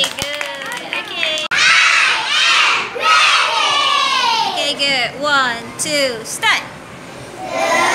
Okay, good. Okay, good. One, two, start.